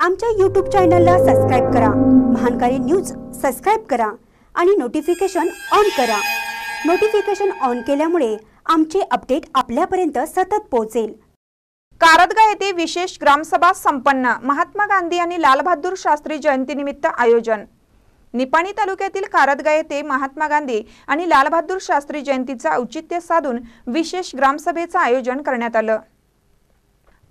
आमच्या यूट्यूब चॅनलला सबस्क्राईब करा. महानकारी न्यूज सबस्क्राईब करा आणि नोटिफिकेशन ऑन करा. नोटिफिकेशन ऑन केल्यामुळे आमचे अपडेट आपल्यापर्यंत सतत पोहोचेल. कारदगा येथे विशेष ग्रामसभा संपन्न. महात्मा गांधी आणि लालबहादूर शास्त्री जयंतीनिमित्त आयोजन. निपाणी तालुक्यातील कारदगा येथे महात्मा गांधी आणि लालबहादूर शास्त्री जयंतीचं औचित्य साधून विशेष ग्रामसभेचं आयोजन करण्यात आलं.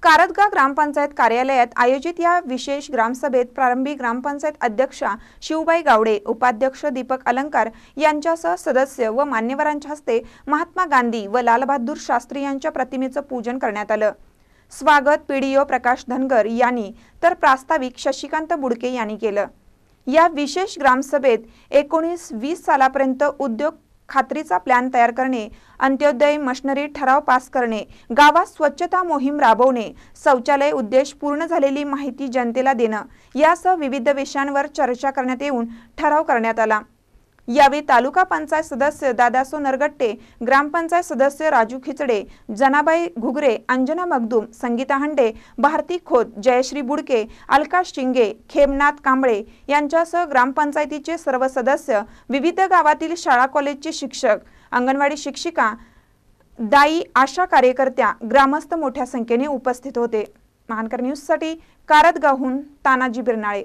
कारदगा ग्रामपंचायत कार्यालयात आयोजित या विशेष ग्रामसभेत प्रारंभी ग्रामपंचायत अध्यक्षा शिवबाई गावडे उपाध्यक्ष दीपक अलंकार यांच्यासह सदस्य व मान्यवरांच्या हस्ते महात्मा गांधी व लालबहादूर शास्त्री यांच्या प्रतिमेचं पूजन करण्यात आलं. स्वागत पीडीओ प्रकाश धनगर यांनी तर प्रास्ताविक शशिकांत बुडके यांनी केलं. या विशेष ग्रामसभेत एकोणीस वीस सालापर्यंत उद्योग खात्रीचा प्लॅन तयार करणे अंत्योदय मशनरी ठराव पास करणे गावात स्वच्छता मोहीम राबवणे शौचालय उद्देश पूर्ण झालेली माहिती जनतेला देणं यासह विविध विषयांवर चर्चा करण्यात येऊन ठराव करण्यात आला. यावेळी तालुका पंचायत सदस्य दादासो नरगट्टे ग्रामपंचायत सदस्य राजू खिचडे जनाबाई घुगरे अंजना मगदूम संगीता हंडे भारती खोत जयश्री बुडके अलकाश शिंगे खेमनाथ कांबळे यांच्यासह ग्रामपंचायतीचे सर्व सदस्य विविध गावातील शाळा कॉलेजचे शिक्षक अंगणवाडी शिक्षिका दाई आशा कार्यकर्त्या ग्रामस्थ मोठ्या संख्येने उपस्थित होते. महानकर न्यूजसाठी कारदगावहून तानाजी बिरनाळे.